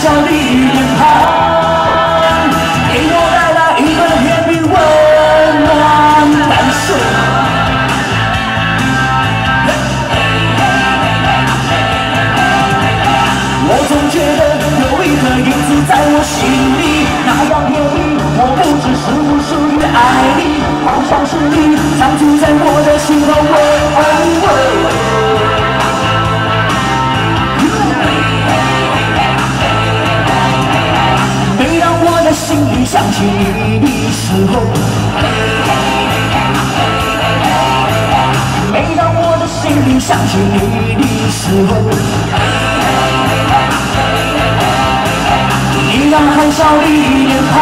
笑的脸庞，给我带来一份甜蜜温暖感受。我总觉得有一颗影子在我心里，那样甜蜜，我不知是不属于爱你，好像是你藏住在我的心头。想起你的时候，每当我的心里想起你的时候，你那含笑的脸庞，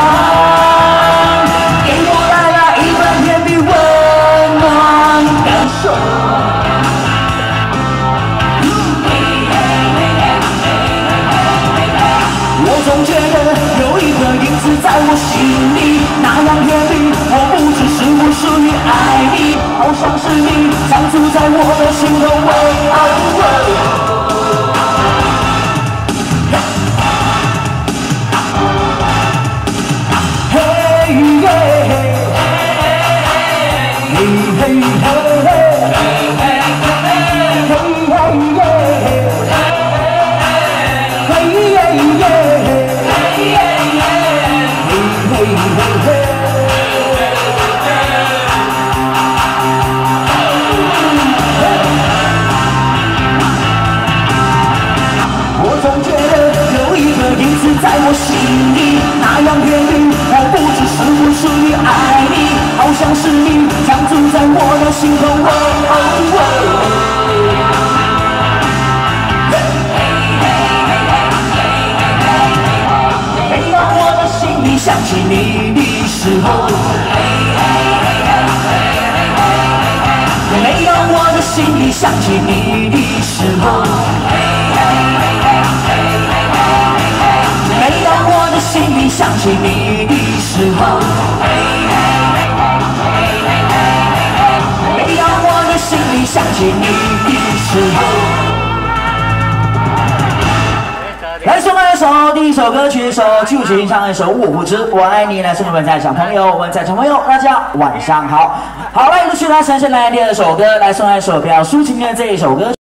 在我心里，那样甜蜜，我不知是不是你爱你，好像是你藏住在我的心头。哦哦嘿耶，嘿我总觉得有一个影子在我心里，那样远想起你的时候，每当我的心里想起你的时候，每当我的心里想起你的时候，每当我的心里想起你的时候。来送来一首第一首歌曲，一首旧情唱一首《我不知我爱你》，来送给我们在场朋友，我们在场朋友，大家晚上好。好，来，陆续来呈现来第二首歌，来送来一首比较抒情的这一首歌。